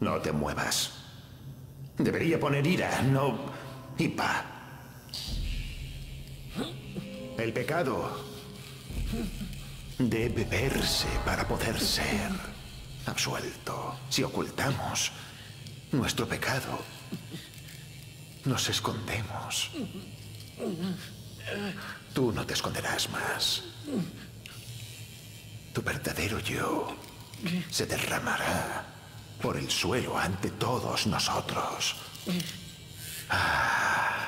No te muevas. Debería poner ira, no hipa. El pecado debe verse para poder ser absuelto. Si ocultamos nuestro pecado, nos escondemos. Tú no te esconderás más. Tu verdadero yo se derramará por el suelo ante todos nosotros. Ah.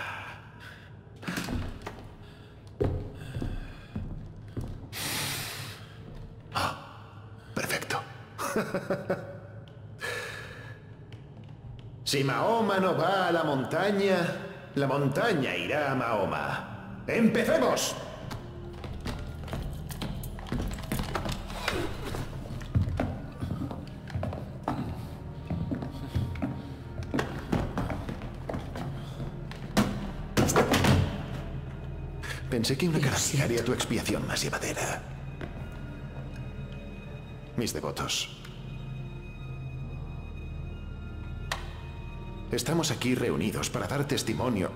Perfecto. Si Mahoma no va a la montaña, la montaña irá a Mahoma. ¡Empecemos! Pensé que una caramilla haría tu expiación más llevadera. Mis devotos. Estamos aquí reunidos para dar testimonio.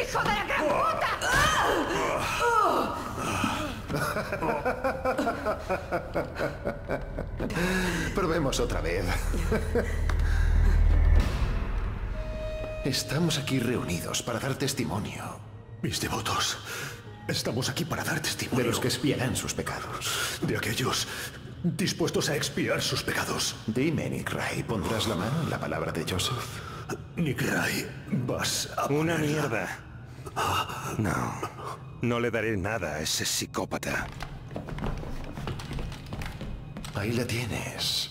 ¡Hijo de la gran puta! Probemos otra vez. Estamos aquí reunidos para dar testimonio Mis devotos, estamos aquí para dar de testimonio los que espiarán sus pecados. de aquellos dispuestos a expiar sus pecados. Dime, Nick Ray, ¿pondrás la mano en la palabra de Joseph? Nick Ray, vas a Una ponerla. mierda. No. No le daré nada a ese psicópata. Ahí la tienes.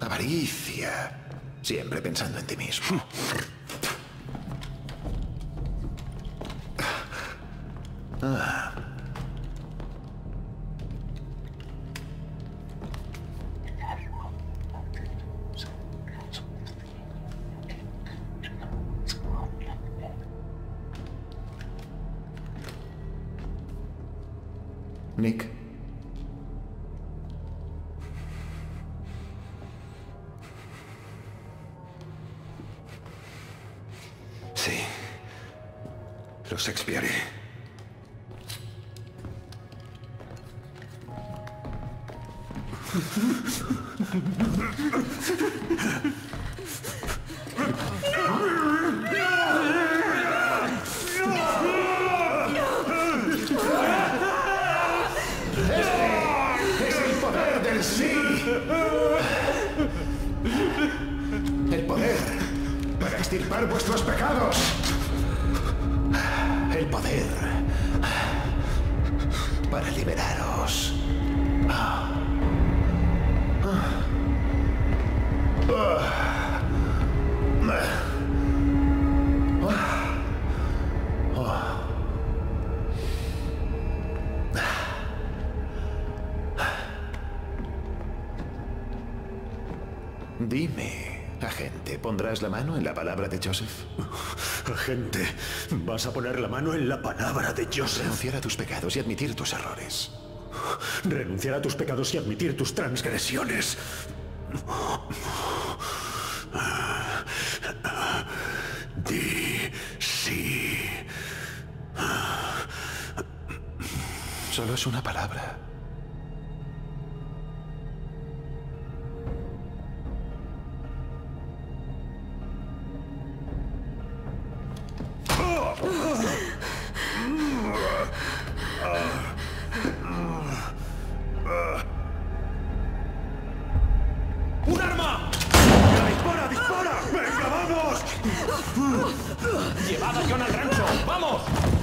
Avaricia. Siempre pensando en ti mismo. Nick. Sí. Los expiaré. El poder para extirpar vuestros pecados. El poder para liberaros. Dime, agente, ¿pondrás la mano en la palabra de Joseph? Agente, vas a poner la mano en la palabra de Joseph. Renunciar a tus pecados y admitir tus errores. Renunciar a tus pecados y admitir tus transgresiones. Solo es una palabra. ¡Un arma! ¡Dispara, dispara! ¡Venga, vamos! ¡Llevad a John al rancho! ¡Vamos!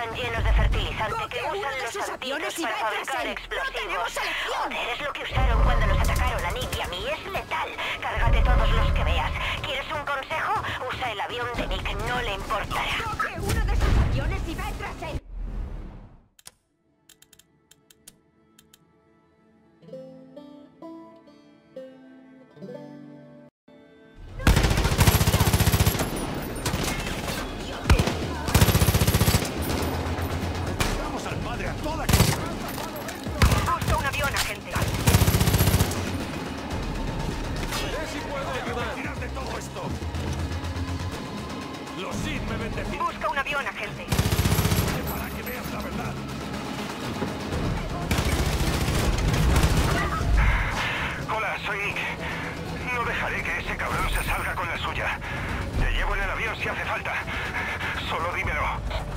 Están llenos de fertilizante que usan los sus aviones y fabricar. ¡No explosivos. tenemos elección! Joder, es lo que usaron cuando los atacaron a Nick y a mí. Es letal. Cárgate todos los que veas. ¿Quieres un consejo? Usa el avión de Nick. No le importará. Coge uno de sus aviones y ve tras él. ¡Vamos ¡Los Sith me bendecirán Busca un avión, agente. para que veas la verdad! Hola, soy Nick. No dejaré que ese cabrón se salga con la suya. Te llevo en el avión si hace falta. Solo dímelo.